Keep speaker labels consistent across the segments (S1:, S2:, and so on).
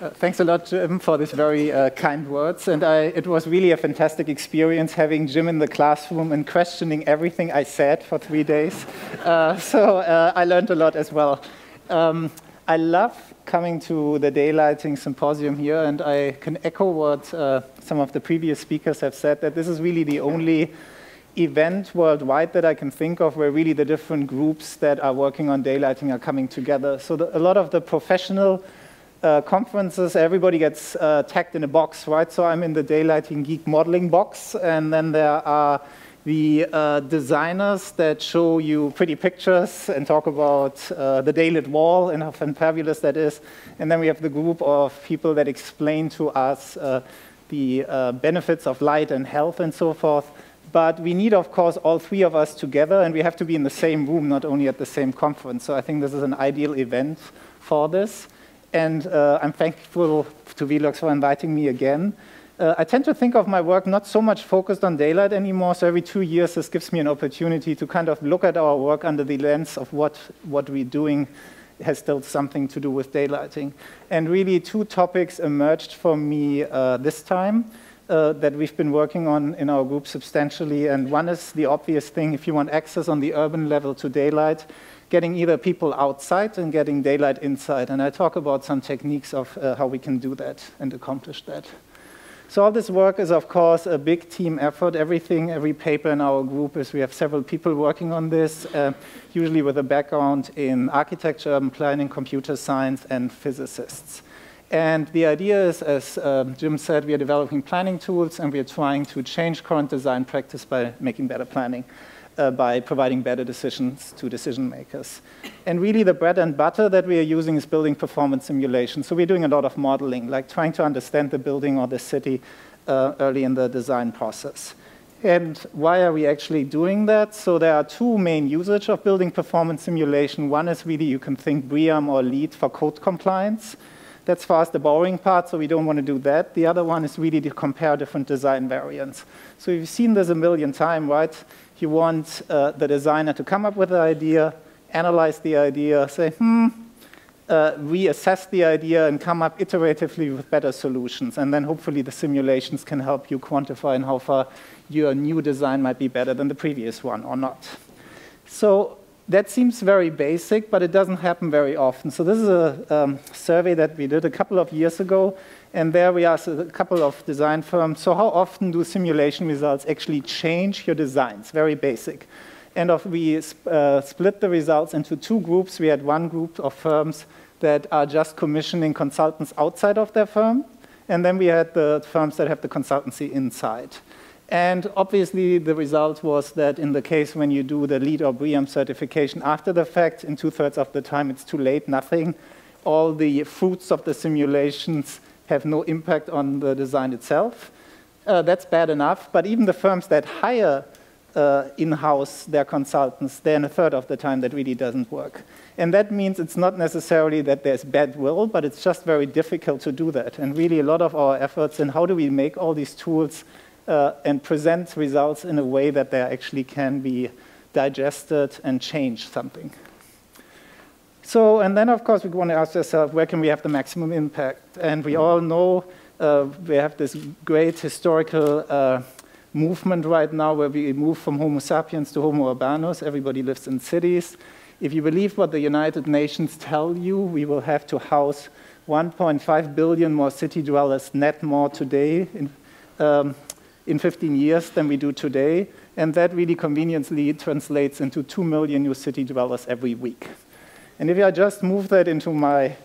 S1: Uh, thanks a lot, Jim, for these very uh, kind words. And I, it was really a fantastic experience having Jim in the classroom and questioning everything I said for three days. Uh, so uh, I learned a lot as well. Um, I love coming to the daylighting symposium here, and I can echo what uh, some of the previous speakers have said that this is really the only event worldwide that I can think of where really the different groups that are working on daylighting are coming together. So the, a lot of the professional uh, conferences, everybody gets uh, tagged in a box, right? So I'm in the Daylighting Geek modeling box, and then there are the uh, designers that show you pretty pictures and talk about uh, the daylit wall and how fabulous that is. And then we have the group of people that explain to us uh, the uh, benefits of light and health and so forth. But we need, of course, all three of us together, and we have to be in the same room, not only at the same conference. So I think this is an ideal event for this and uh, I'm thankful to Velux for inviting me again. Uh, I tend to think of my work not so much focused on daylight anymore, so every two years this gives me an opportunity to kind of look at our work under the lens of what, what we're doing has still something to do with daylighting. And really two topics emerged for me uh, this time uh, that we've been working on in our group substantially, and one is the obvious thing, if you want access on the urban level to daylight, getting either people outside and getting daylight inside. And I talk about some techniques of uh, how we can do that and accomplish that. So all this work is, of course, a big team effort. Everything, every paper in our group is, we have several people working on this, uh, usually with a background in architecture, urban planning, computer science, and physicists. And the idea is, as uh, Jim said, we are developing planning tools, and we are trying to change current design practice by making better planning uh, by providing better decisions to decision makers. And really the bread and butter that we are using is building performance simulation. So we're doing a lot of modeling, like trying to understand the building or the city uh, early in the design process. And why are we actually doing that? So there are two main usage of building performance simulation. One is really you can think BREEAM or LEED for code compliance. That's us the boring part, so we don't want to do that. The other one is really to compare different design variants. So you've seen this a million times, right? You want uh, the designer to come up with the idea, analyze the idea, say, hmm, uh, reassess the idea and come up iteratively with better solutions. And then hopefully the simulations can help you quantify in how far your new design might be better than the previous one or not. So that seems very basic, but it doesn't happen very often. So this is a um, survey that we did a couple of years ago, and there we asked a couple of design firms, so how often do simulation results actually change your designs? Very basic. And of, we uh, split the results into two groups. We had one group of firms that are just commissioning consultants outside of their firm, and then we had the firms that have the consultancy inside. And obviously, the result was that in the case when you do the LEED or BREEAM certification after the fact, in two thirds of the time, it's too late, nothing. All the fruits of the simulations have no impact on the design itself. Uh, that's bad enough, but even the firms that hire uh, in-house their consultants, then a third of the time that really doesn't work. And that means it's not necessarily that there's bad will, but it's just very difficult to do that. And really a lot of our efforts in how do we make all these tools uh, and present results in a way that they actually can be digested and change something. So, and then of course we want to ask ourselves, where can we have the maximum impact? And we all know uh, we have this great historical uh, movement right now where we move from Homo sapiens to Homo urbanus. Everybody lives in cities. If you believe what the United Nations tell you, we will have to house 1.5 billion more city dwellers net more today in, um, in 15 years than we do today. And that really conveniently translates into 2 million new city dwellers every week. And if I just move that into my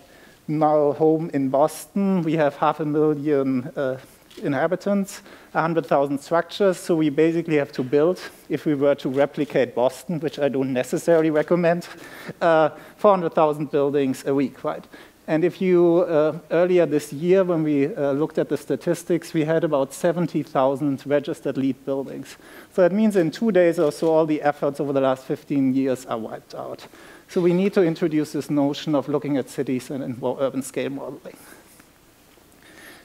S1: now home in Boston, we have half a million uh, inhabitants, 100,000 structures, so we basically have to build, if we were to replicate Boston, which I don't necessarily recommend, uh, 400,000 buildings a week, right? And if you, uh, earlier this year, when we uh, looked at the statistics, we had about 70,000 registered LEED buildings. So that means in two days or so, all the efforts over the last 15 years are wiped out. So we need to introduce this notion of looking at cities and, more urban scale modeling.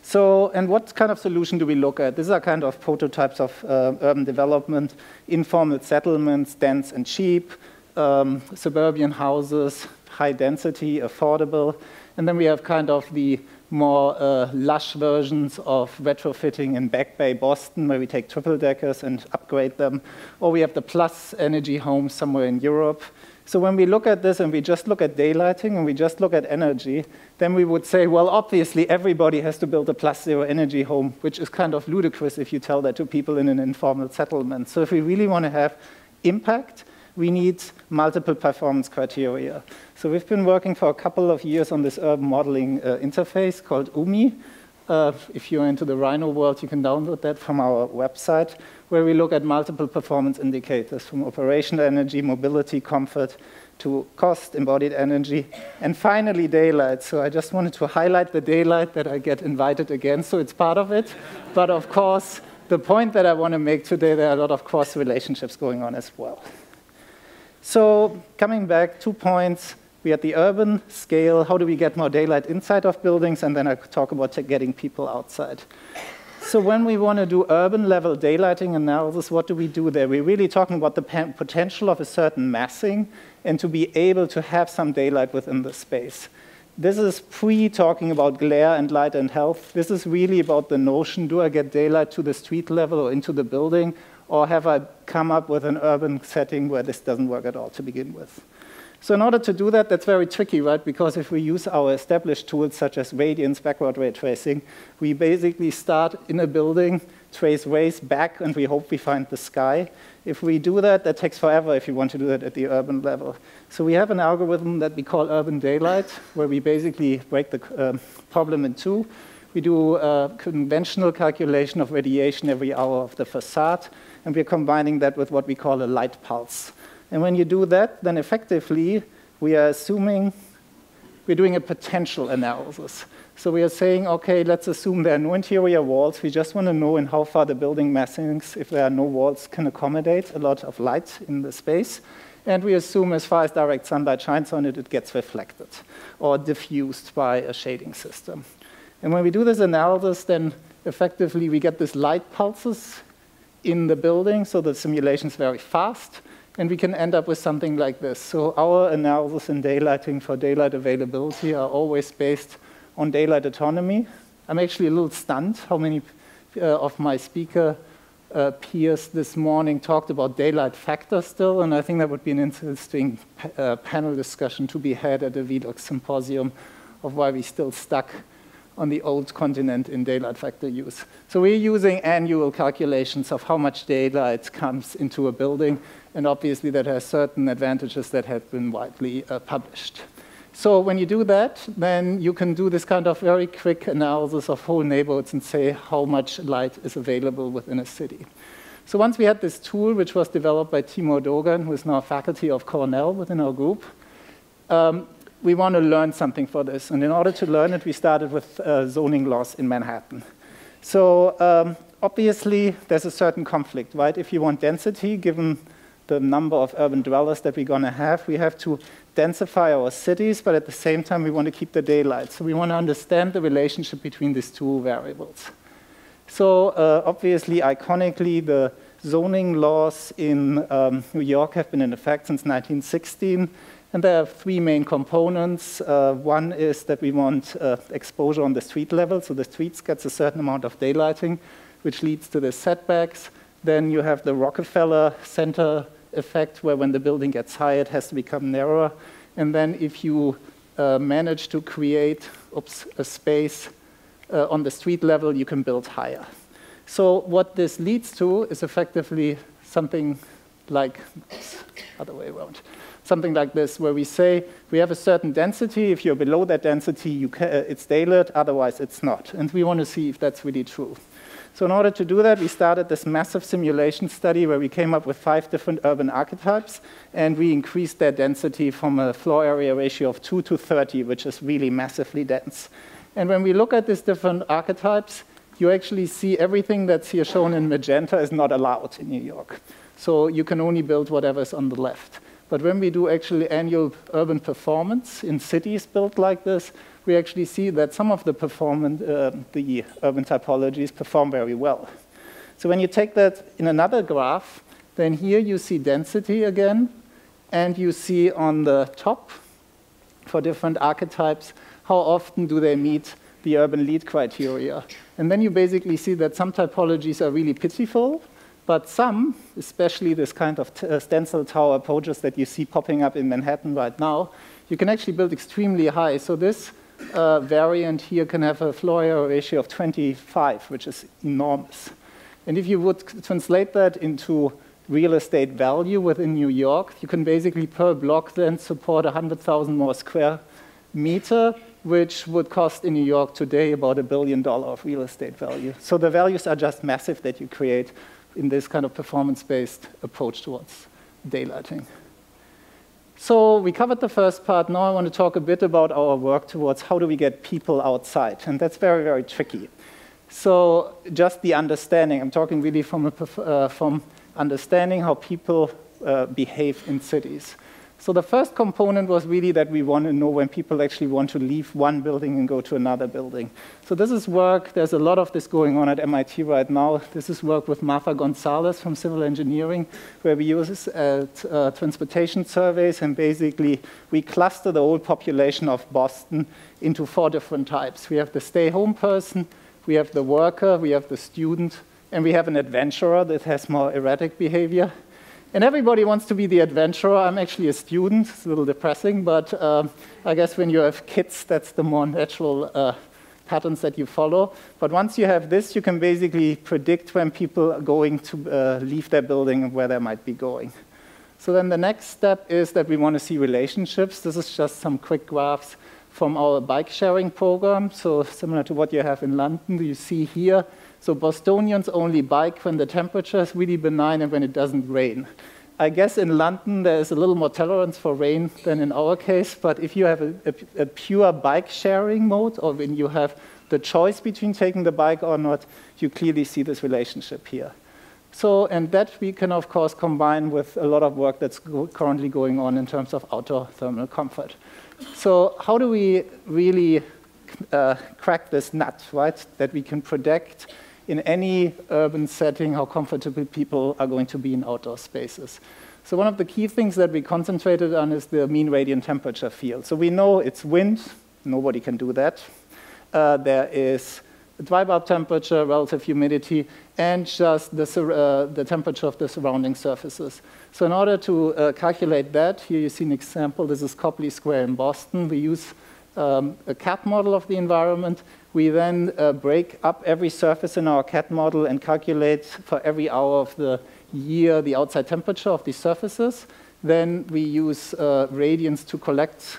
S1: So, and what kind of solution do we look at? These are kind of prototypes of uh, urban development, informal settlements, dense and cheap, um, suburban houses, high density, affordable. And then we have kind of the more uh, lush versions of retrofitting in Back Bay, Boston, where we take triple deckers and upgrade them. Or we have the plus energy homes somewhere in Europe. So when we look at this and we just look at daylighting and we just look at energy, then we would say, well, obviously everybody has to build a plus zero energy home, which is kind of ludicrous if you tell that to people in an informal settlement. So if we really want to have impact, we need multiple performance criteria. So we've been working for a couple of years on this urban modeling uh, interface called UMI. Uh, if you're into the Rhino world, you can download that from our website, where we look at multiple performance indicators from operational energy, mobility, comfort, to cost, embodied energy, and finally daylight. So I just wanted to highlight the daylight that I get invited again, so it's part of it. But of course, the point that I want to make today, there are a lot of cross relationships going on as well. So coming back, two points. We had the urban scale, how do we get more daylight inside of buildings, and then I talk about getting people outside. So when we want to do urban level daylighting analysis, what do we do there? We're really talking about the potential of a certain massing and to be able to have some daylight within the space. This is pre talking about glare and light and health. This is really about the notion, do I get daylight to the street level or into the building, or have I come up with an urban setting where this doesn't work at all to begin with? So in order to do that, that's very tricky, right? Because if we use our established tools such as radiance, backward ray tracing, we basically start in a building, trace rays back, and we hope we find the sky. If we do that, that takes forever if you want to do that at the urban level. So we have an algorithm that we call urban daylight, where we basically break the uh, problem in two. We do a conventional calculation of radiation every hour of the facade, and we're combining that with what we call a light pulse. And when you do that, then effectively we are assuming we're doing a potential analysis. So we are saying, okay, let's assume there are no interior walls. We just want to know in how far the building massings, if there are no walls, can accommodate a lot of light in the space. And we assume as far as direct sunlight shines on it, it gets reflected or diffused by a shading system. And when we do this analysis, then effectively we get these light pulses in the building, so the simulation is very fast, and we can end up with something like this. So our analysis in daylighting for daylight availability are always based on daylight autonomy. I'm actually a little stunned how many uh, of my speaker uh, peers this morning talked about daylight factor still, and I think that would be an interesting uh, panel discussion to be had at the VDOC symposium of why we're still stuck on the old continent in daylight factor use. So we're using annual calculations of how much daylight comes into a building, and obviously that has certain advantages that have been widely uh, published. So when you do that, then you can do this kind of very quick analysis of whole neighborhoods and say how much light is available within a city. So once we had this tool, which was developed by Timur Dogan, who is now faculty of Cornell within our group, um, we want to learn something for this. And in order to learn it, we started with uh, zoning laws in Manhattan. So um, obviously, there's a certain conflict, right? If you want density, given the number of urban dwellers that we're going to have, we have to densify our cities, but at the same time, we want to keep the daylight. So we want to understand the relationship between these two variables. So uh, obviously, iconically, the zoning laws in um, New York have been in effect since 1916. And there are three main components. Uh, one is that we want uh, exposure on the street level, so the streets gets a certain amount of daylighting, which leads to the setbacks. Then you have the Rockefeller Center effect, where when the building gets higher, it has to become narrower. And then if you uh, manage to create oops, a space uh, on the street level, you can build higher. So what this leads to is effectively something like other way around something like this, where we say we have a certain density. If you're below that density, can, uh, it's daylit, otherwise it's not. And we want to see if that's really true. So in order to do that, we started this massive simulation study where we came up with five different urban archetypes, and we increased their density from a floor area ratio of 2 to 30, which is really massively dense. And when we look at these different archetypes, you actually see everything that's here shown in magenta is not allowed in New York. So you can only build whatever's on the left. But when we do actually annual urban performance in cities built like this, we actually see that some of the uh, the urban typologies perform very well. So when you take that in another graph, then here you see density again, and you see on the top for different archetypes, how often do they meet the urban LEED criteria. And then you basically see that some typologies are really pitiful, but some, especially this kind of uh, pencil tower approaches that you see popping up in Manhattan right now, you can actually build extremely high. So this uh, variant here can have a floor ratio of 25, which is enormous. And if you would translate that into real estate value within New York, you can basically per block then support 100,000 more square meter, which would cost in New York today about a billion dollar of real estate value. So the values are just massive that you create in this kind of performance-based approach towards daylighting. So we covered the first part. Now I want to talk a bit about our work towards how do we get people outside. And that's very, very tricky. So just the understanding, I'm talking really from, a, uh, from understanding how people uh, behave in cities. So the first component was really that we want to know when people actually want to leave one building and go to another building. So this is work, there's a lot of this going on at MIT right now. This is work with Marta Gonzalez from civil engineering, where we use uh, uh, transportation surveys and basically we cluster the whole population of Boston into four different types. We have the stay-home person, we have the worker, we have the student, and we have an adventurer that has more erratic behavior. And everybody wants to be the adventurer. I'm actually a student. It's a little depressing, but um, I guess when you have kids, that's the more natural uh, patterns that you follow. But once you have this, you can basically predict when people are going to uh, leave their building and where they might be going. So then the next step is that we want to see relationships. This is just some quick graphs from our bike sharing program. So similar to what you have in London, you see here so Bostonians only bike when the temperature is really benign and when it doesn't rain. I guess in London there is a little more tolerance for rain than in our case, but if you have a, a, a pure bike sharing mode or when you have the choice between taking the bike or not, you clearly see this relationship here. So, and that we can of course combine with a lot of work that's go currently going on in terms of outdoor thermal comfort. So how do we really uh, crack this nut, right? That we can predict in any urban setting how comfortable people are going to be in outdoor spaces. So one of the key things that we concentrated on is the mean radiant temperature field. So we know it's wind, nobody can do that. Uh, there is dry bulb temperature, relative humidity, and just the, uh, the, temperature of the surrounding surfaces. So in order to uh, calculate that, here you see an example. This is Copley Square in Boston. We use um, a CAD model of the environment, we then uh, break up every surface in our CAD model and calculate for every hour of the year the outside temperature of these surfaces. Then we use uh, Radiance to collect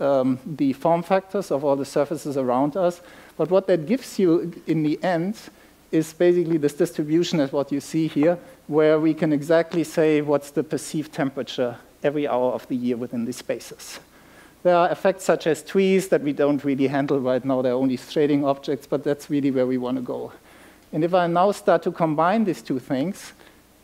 S1: um, the form factors of all the surfaces around us. But what that gives you in the end is basically this distribution as what you see here, where we can exactly say what's the perceived temperature every hour of the year within these spaces. There are effects such as trees that we don't really handle right now. They're only shading objects, but that's really where we want to go. And if I now start to combine these two things,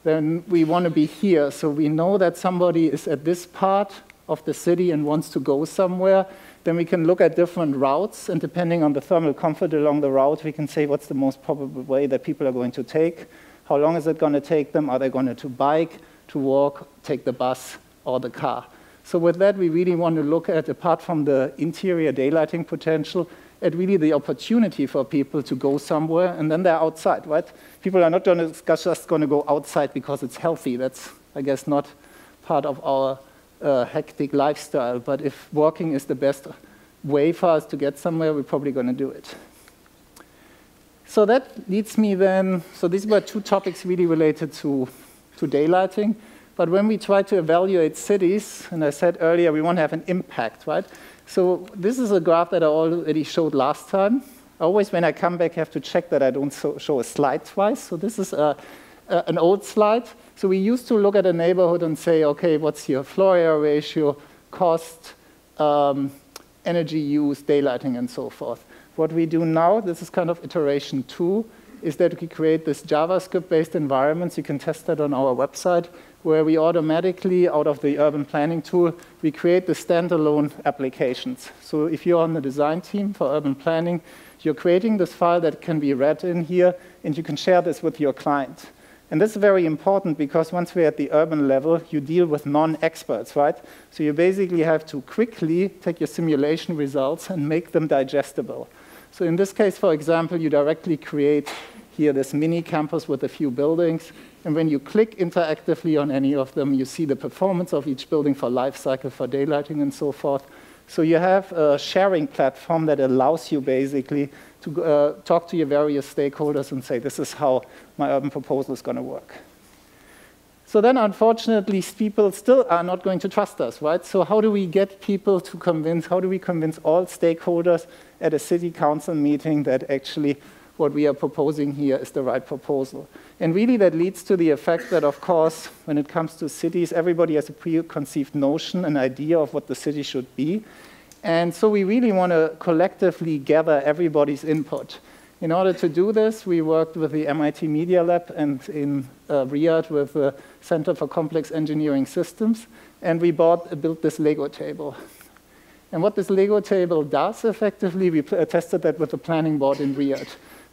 S1: then we want to be here. So we know that somebody is at this part of the city and wants to go somewhere. Then we can look at different routes, and depending on the thermal comfort along the route, we can say what's the most probable way that people are going to take. How long is it going to take them? Are they going to bike, to walk, take the bus, or the car? So with that, we really want to look at, apart from the interior daylighting potential, at really the opportunity for people to go somewhere, and then they're outside, right? People are not just going to go outside because it's healthy. That's, I guess, not part of our uh, hectic lifestyle. But if walking is the best way for us to get somewhere, we're probably going to do it. So that leads me then, so these were two topics really related to, to daylighting. But when we try to evaluate cities, and I said earlier, we want to have an impact, right? So this is a graph that I already showed last time. Always when I come back, I have to check that I don't so show a slide twice. So this is a, a, an old slide. So we used to look at a neighborhood and say, okay, what's your floor area ratio, cost, um, energy use, daylighting, and so forth. What we do now, this is kind of iteration two, is that we create this JavaScript-based environments. You can test that on our website, where we automatically, out of the urban planning tool, we create the standalone applications. So if you're on the design team for urban planning, you're creating this file that can be read in here, and you can share this with your client. And this is very important because once we're at the urban level, you deal with non-experts, right? So you basically have to quickly take your simulation results and make them digestible. So in this case, for example, you directly create here this mini campus with a few buildings. And when you click interactively on any of them, you see the performance of each building for life cycle, for daylighting, and so forth. So you have a sharing platform that allows you basically to uh, talk to your various stakeholders and say, this is how my urban proposal is going to work. So then, unfortunately, people still are not going to trust us, right? So how do we get people to convince, how do we convince all stakeholders at a city council meeting that actually what we are proposing here is the right proposal? And really that leads to the effect that, of course, when it comes to cities, everybody has a preconceived notion, an idea of what the city should be. And so we really want to collectively gather everybody's input. In order to do this, we worked with the MIT Media Lab and in uh, Riyadh with the Center for Complex Engineering Systems, and we bought, uh, built this Lego table. And what this Lego table does effectively, we tested that with the planning board in Riyadh.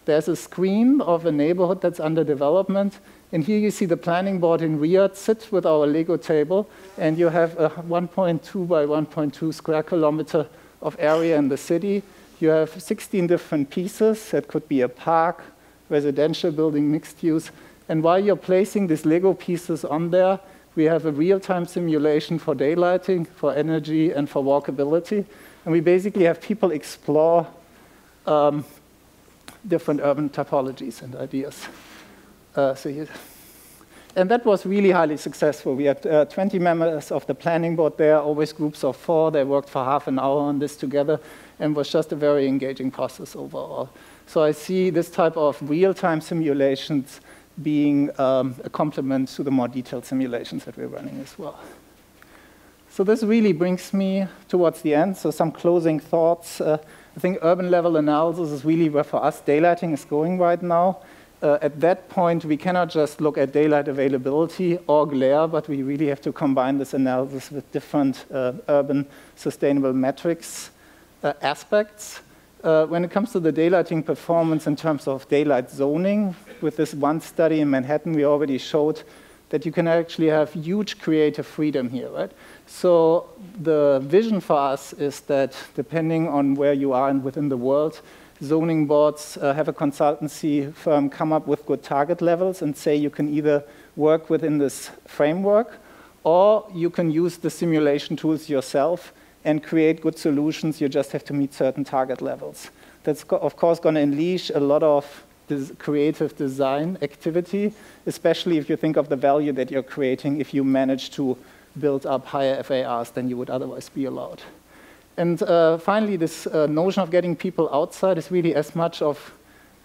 S1: There's a screen of a neighborhood that's under development, and here you see the planning board in Riyadh sit with our Lego table, and you have a 1.2 by 1.2 square kilometer of area in the city, you have 16 different pieces. That could be a park, residential building, mixed use. And while you're placing these Lego pieces on there, we have a real-time simulation for daylighting, for energy, and for walkability. And we basically have people explore um, different urban topologies and ideas. Uh, so here. And that was really highly successful. We had uh, 20 members of the planning board there, always groups of four. They worked for half an hour on this together and was just a very engaging process overall. So I see this type of real-time simulations being um, a complement to the more detailed simulations that we're running as well. So this really brings me towards the end. So some closing thoughts. Uh, I think urban level analysis is really where for us daylighting is going right now. Uh, at that point, we cannot just look at daylight availability or glare, but we really have to combine this analysis with different uh, urban sustainable metrics uh, aspects. Uh, when it comes to the daylighting performance in terms of daylight zoning, with this one study in Manhattan, we already showed that you can actually have huge creative freedom here, right? So the vision for us is that depending on where you are and within the world, zoning boards uh, have a consultancy firm come up with good target levels and say you can either work within this framework or you can use the simulation tools yourself and create good solutions, you just have to meet certain target levels. That's, of course, going to unleash a lot of creative design activity, especially if you think of the value that you're creating if you manage to build up higher FARs than you would otherwise be allowed. And uh, finally, this uh, notion of getting people outside is really as much of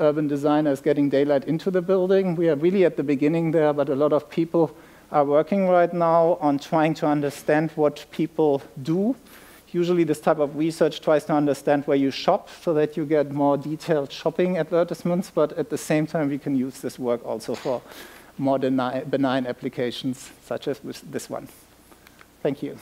S1: urban design as getting daylight into the building. We are really at the beginning there, but a lot of people are working right now on trying to understand what people do Usually this type of research tries to understand where you shop so that you get more detailed shopping advertisements, but at the same time we can use this work also for more benign applications such as this one. Thank you.